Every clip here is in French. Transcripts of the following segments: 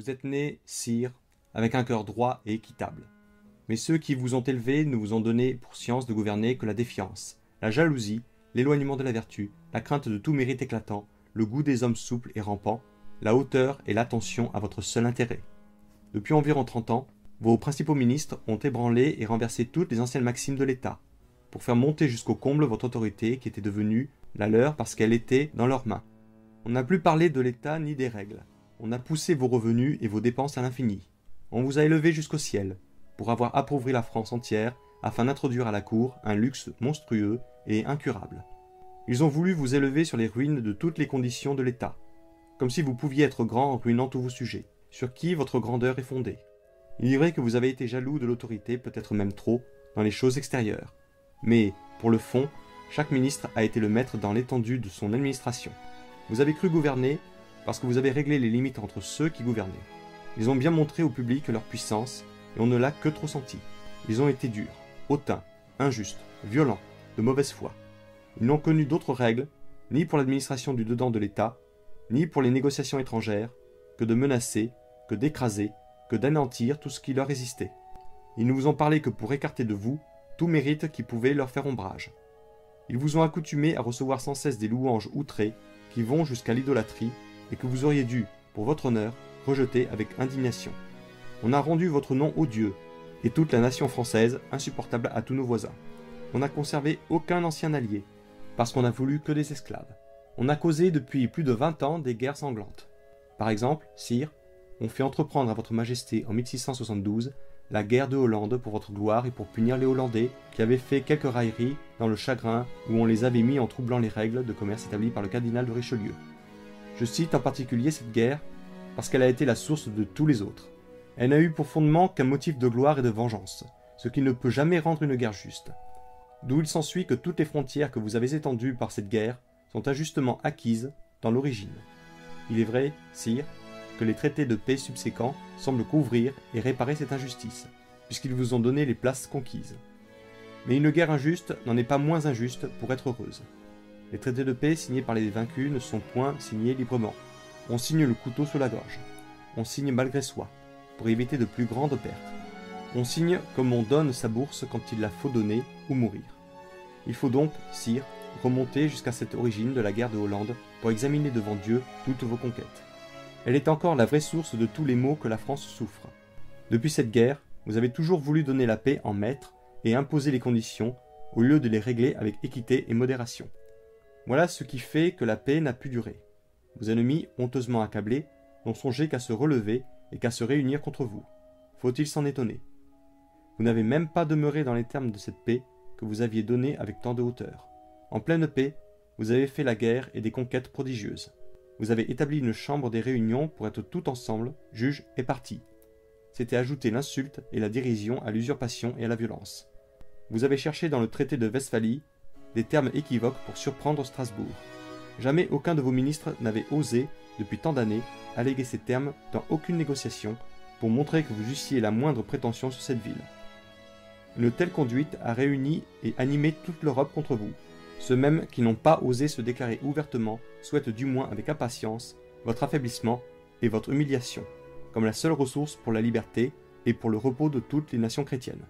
Vous êtes né, sire, avec un cœur droit et équitable. Mais ceux qui vous ont élevé ne vous ont donné pour science de gouverner que la défiance, la jalousie, l'éloignement de la vertu, la crainte de tout mérite éclatant, le goût des hommes souples et rampants, la hauteur et l'attention à votre seul intérêt. Depuis environ trente ans, vos principaux ministres ont ébranlé et renversé toutes les anciennes maximes de l'État, pour faire monter jusqu'au comble votre autorité qui était devenue la leur parce qu'elle était dans leurs mains. On n'a plus parlé de l'État ni des règles. On a poussé vos revenus et vos dépenses à l'infini. On vous a élevé jusqu'au ciel, pour avoir appauvri la France entière afin d'introduire à la cour un luxe monstrueux et incurable. Ils ont voulu vous élever sur les ruines de toutes les conditions de l'État, comme si vous pouviez être grand en ruinant tous vos sujets, sur qui votre grandeur est fondée. Il est vrai que vous avez été jaloux de l'autorité, peut-être même trop, dans les choses extérieures. Mais, pour le fond, chaque ministre a été le maître dans l'étendue de son administration. Vous avez cru gouverner parce que vous avez réglé les limites entre ceux qui gouvernaient. Ils ont bien montré au public leur puissance, et on ne l'a que trop senti. Ils ont été durs, hautains, injustes, violents, de mauvaise foi. Ils n'ont connu d'autres règles, ni pour l'administration du dedans de l'État, ni pour les négociations étrangères, que de menacer, que d'écraser, que d'anéantir tout ce qui leur résistait. Ils ne vous ont parlé que pour écarter de vous tout mérite qui pouvait leur faire ombrage. Ils vous ont accoutumé à recevoir sans cesse des louanges outrées qui vont jusqu'à l'idolâtrie et que vous auriez dû, pour votre honneur, rejeter avec indignation. On a rendu votre nom odieux et toute la nation française insupportable à tous nos voisins. On n'a conservé aucun ancien allié, parce qu'on n'a voulu que des esclaves. On a causé depuis plus de vingt ans des guerres sanglantes. Par exemple, sire, on fait entreprendre à votre majesté en 1672 la guerre de Hollande pour votre gloire et pour punir les Hollandais qui avaient fait quelques railleries dans le chagrin où on les avait mis en troublant les règles de commerce établies par le cardinal de Richelieu. Je cite en particulier cette guerre parce qu'elle a été la source de tous les autres. Elle n'a eu pour fondement qu'un motif de gloire et de vengeance, ce qui ne peut jamais rendre une guerre juste. D'où il s'ensuit que toutes les frontières que vous avez étendues par cette guerre sont injustement acquises dans l'origine. Il est vrai, sire, que les traités de paix subséquents semblent couvrir et réparer cette injustice, puisqu'ils vous ont donné les places conquises. Mais une guerre injuste n'en est pas moins injuste pour être heureuse. Les traités de paix signés par les vaincus ne sont point signés librement. On signe le couteau sur la gorge. On signe malgré soi, pour éviter de plus grandes pertes. On signe comme on donne sa bourse quand il la faut donner ou mourir. Il faut donc, sire, remonter jusqu'à cette origine de la guerre de Hollande pour examiner devant Dieu toutes vos conquêtes. Elle est encore la vraie source de tous les maux que la France souffre. Depuis cette guerre, vous avez toujours voulu donner la paix en maître et imposer les conditions au lieu de les régler avec équité et modération. Voilà ce qui fait que la paix n'a pu durer. Vos ennemis, honteusement accablés, n'ont songé qu'à se relever et qu'à se réunir contre vous. Faut-il s'en étonner? Vous n'avez même pas demeuré dans les termes de cette paix que vous aviez donnée avec tant de hauteur. En pleine paix, vous avez fait la guerre et des conquêtes prodigieuses vous avez établi une chambre des réunions pour être tout ensemble, juge et partie. C'était ajouter l'insulte et la dérision à l'usurpation et à la violence. Vous avez cherché dans le traité de Westphalie des termes équivoques pour surprendre Strasbourg. Jamais aucun de vos ministres n'avait osé, depuis tant d'années, alléguer ces termes dans aucune négociation pour montrer que vous eussiez la moindre prétention sur cette ville. Une telle conduite a réuni et animé toute l'Europe contre vous. Ceux mêmes qui n'ont pas osé se déclarer ouvertement souhaitent du moins avec impatience votre affaiblissement et votre humiliation, comme la seule ressource pour la liberté et pour le repos de toutes les nations chrétiennes.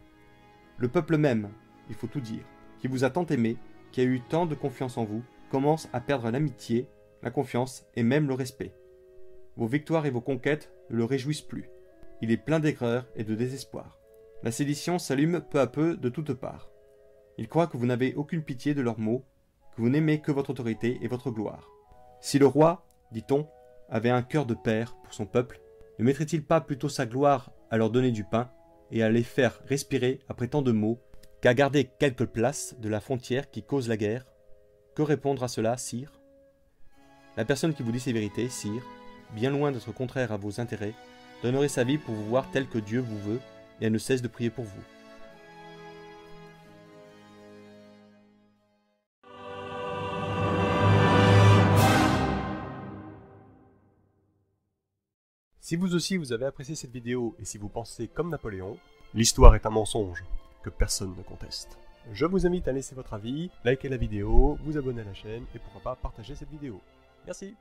Le peuple même, il faut tout dire, qui vous a tant aimé, qui a eu tant de confiance en vous, commence à perdre l'amitié, la confiance et même le respect. Vos victoires et vos conquêtes ne le réjouissent plus. Il est plein d'aigreur et de désespoir. La sédition s'allume peu à peu de toutes parts. Ils croient que vous n'avez aucune pitié de leurs maux, que vous n'aimez que votre autorité et votre gloire. Si le roi, dit-on, avait un cœur de père pour son peuple, ne mettrait-il pas plutôt sa gloire à leur donner du pain et à les faire respirer après tant de maux qu'à garder quelques places de la frontière qui cause la guerre Que répondre à cela, sire? La personne qui vous dit ces vérités, sire, bien loin d'être contraire à vos intérêts, donnerait sa vie pour vous voir tel que Dieu vous veut et elle ne cesse de prier pour vous. Si vous aussi vous avez apprécié cette vidéo et si vous pensez comme Napoléon, l'histoire est un mensonge que personne ne conteste. Je vous invite à laisser votre avis, liker la vidéo, vous abonner à la chaîne et pourquoi pas partager cette vidéo. Merci